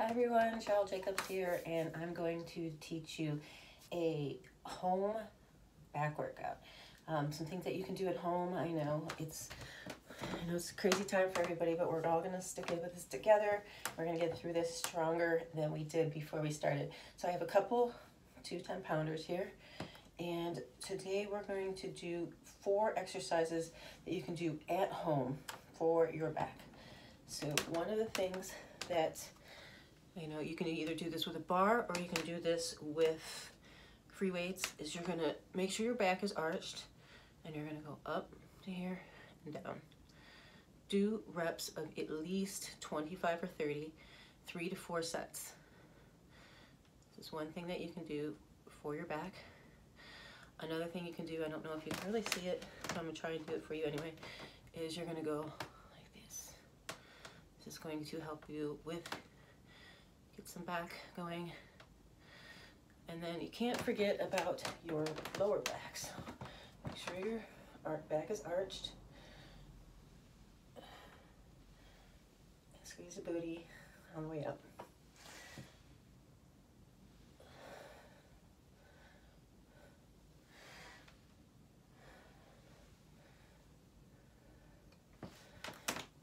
Hi everyone, Cheryl Jacobs here, and I'm going to teach you a home back workout. Um, some things that you can do at home. I know it's I know it's a crazy time for everybody, but we're all gonna stick with this together. We're gonna get through this stronger than we did before we started. So I have a couple two 10 pounders here, and today we're going to do four exercises that you can do at home for your back. So one of the things that you know, you can either do this with a bar or you can do this with free weights, is you're gonna make sure your back is arched and you're gonna go up to here and down. Do reps of at least 25 or 30, three to four sets. This is one thing that you can do for your back. Another thing you can do, I don't know if you can really see it, but I'm gonna try and do it for you anyway, is you're gonna go like this. This is going to help you with get some back going. And then you can't forget about your lower back. So make sure your back is arched. Squeeze the booty on the way up.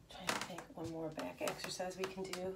Trying to think one more back exercise we can do.